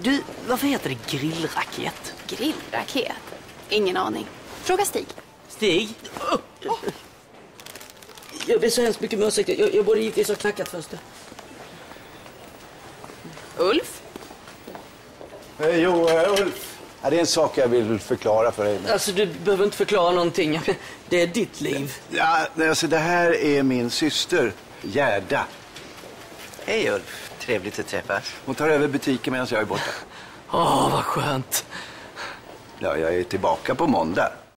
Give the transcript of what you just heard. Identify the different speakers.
Speaker 1: Du, varför heter det grillraket?
Speaker 2: Grillraket? Ingen aning. Fråga Stig.
Speaker 1: Stig? Jag ber så hemskt mycket om ursäkt. Jag, jag borde givetvis ha knackat först.
Speaker 2: Ulf?
Speaker 3: Eh, jo, eh, Ulf. Ja, det är en sak jag vill förklara för dig.
Speaker 1: Alltså, du behöver inte förklara någonting. Det är ditt liv.
Speaker 3: Ja, alltså, det här är min syster, Gerda.
Speaker 4: Hej Ulf, trevligt att träffas.
Speaker 3: Hon tar över butiken medan jag är borta.
Speaker 1: Åh, vad skönt.
Speaker 3: Ja, jag är tillbaka på måndag.